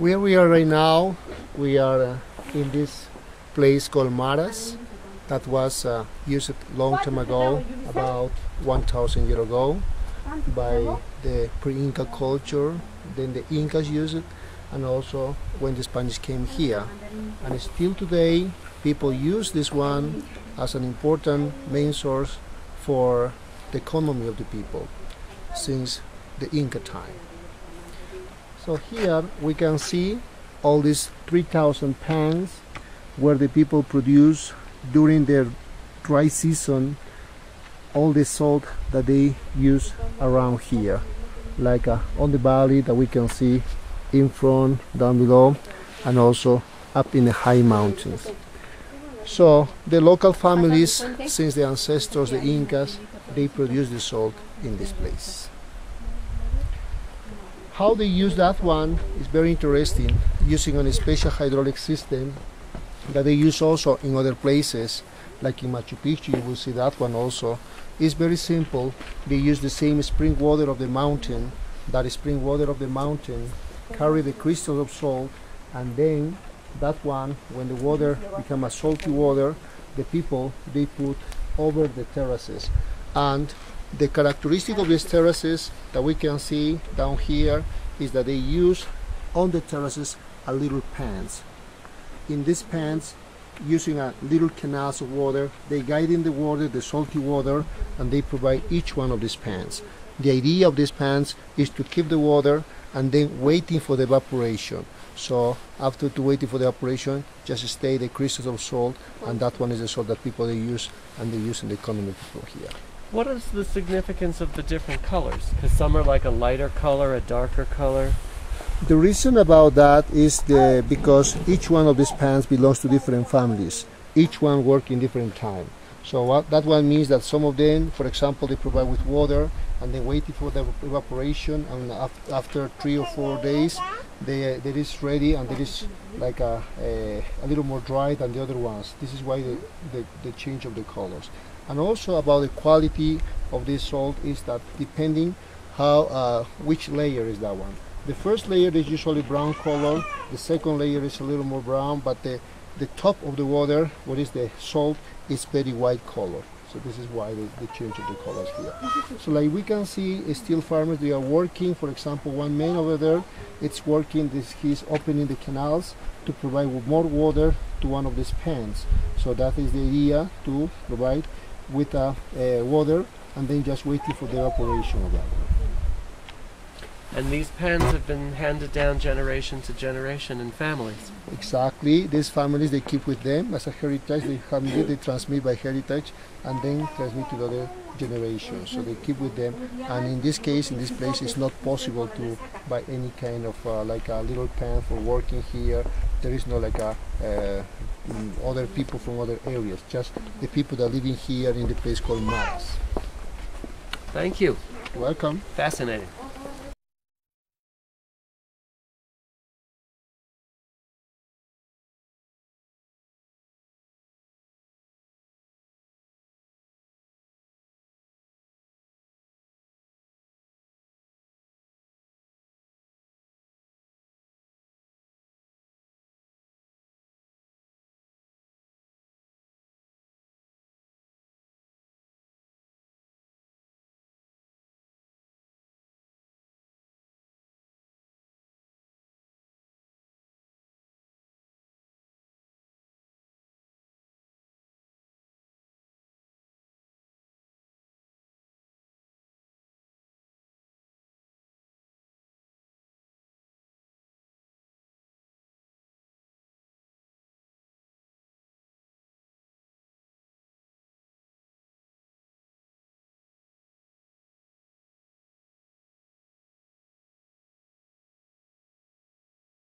Where we are right now, we are uh, in this place called Maras that was uh, used long time ago, about 1,000 years ago, by the pre-Inca culture. Then the Incas used it, and also when the Spanish came here. And still today, people use this one as an important main source for the economy of the people since the Inca time. So here we can see all these 3,000 pans where the people produce during their dry season all the salt that they use around here. Like uh, on the valley that we can see in front down below and also up in the high mountains. So the local families since the ancestors the incas they produce the salt in this place how they use that one is very interesting, using a special hydraulic system that they use also in other places, like in Machu Picchu, you will see that one also. It's very simple. They use the same spring water of the mountain, that spring water of the mountain, carry the crystals of salt, and then that one, when the water become a salty water, the people, they put over the terraces. And the characteristic of these terraces that we can see down here is that they use on the terraces a little pans. In these pans, using a little canals of water, they guide in the water, the salty water, and they provide each one of these pans. The idea of these pans is to keep the water and then waiting for the evaporation. So after to waiting for the evaporation, just stay the crystals of salt, and that one is the salt that people they use and they use in the economy people here. What is the significance of the different colors? Because some are like a lighter color, a darker color. The reason about that is the because each one of these pans belongs to different families. Each one work in different time. So what, that one means that some of them, for example, they provide with water and then waiting for the evaporation, and af- after three or four days, they uh, is ready and it is like a, a, a little more dry than the other ones. This is why the, the, the change of the colors and also about the quality of this salt is that depending how uh, which layer is that one. The first layer is usually brown color. The second layer is a little more brown but the the top of the water what is the salt is very white color. So this is why the, change of the colors here. So like we can see steel farmers they are working for example one man over there it's working this he's opening the canals to provide more water to one of these pans. So that is the idea to provide with uh, water and then just waiting for the evaporation of that. And these pens have been handed down generation to generation in families. Exactly. These families they keep with them as a heritage. They have they transmit by heritage and then transmit to the other generations. So they keep with them. And in this case, in this place, it's not possible to buy any kind of uh, like a little pen for working here. There is no like a uh, other people from other areas. Just the people that are living here in the place called Maras. Thank you. Welcome. Fascinating.